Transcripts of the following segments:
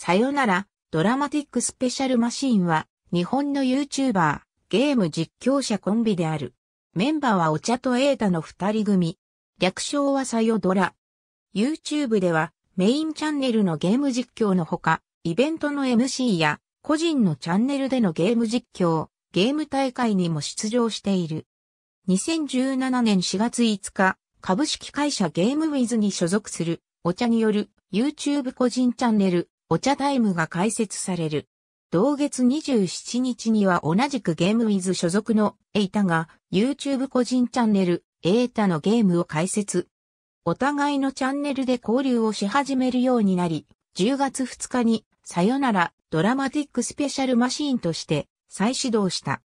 さよなら、ドラマティックスペシャルマシーンは、日本の YouTuber、ゲーム実況者コンビである。メンバーはお茶とエータの二人組。略称はさよドラ。YouTube では、メインチャンネルのゲーム実況のほか、イベントの MC や、個人のチャンネルでのゲーム実況、ゲーム大会にも出場している。2017年4月5日、株式会社ゲームウィズに所属するお茶による YouTube 個人チャンネルお茶タイムが開設される。同月27日には同じくゲームウィズ所属のエイタが YouTube 個人チャンネルエータのゲームを開設。お互いのチャンネルで交流をし始めるようになり、10月2日にさよならドラマティックスペシャルマシーンとして再始動した。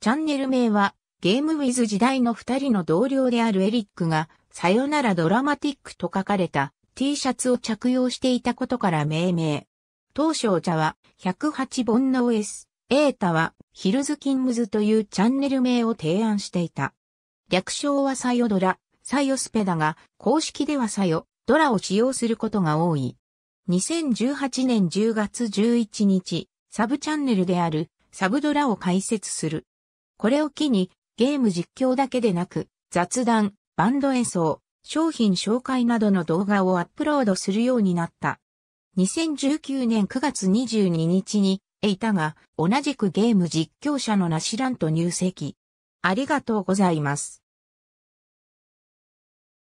チャンネル名はゲームウィズ時代の二人の同僚であるエリックがさよならドラマティックと書かれた T シャツを着用していたことから命名。当初お茶は108本の OS、エータはヒルズキングズというチャンネル名を提案していた。略称はサヨドラ、サヨスペだが、公式ではサヨ、ドラを使用することが多い。2018年10月11日、サブチャンネルであるサブドラを開設する。これを機にゲーム実況だけでなく雑談、バンド演奏、商品紹介などの動画をアップロードするようになった。2019年9月22日に、エイタが同じくゲーム実況者のナシランと入籍。ありがとうございます。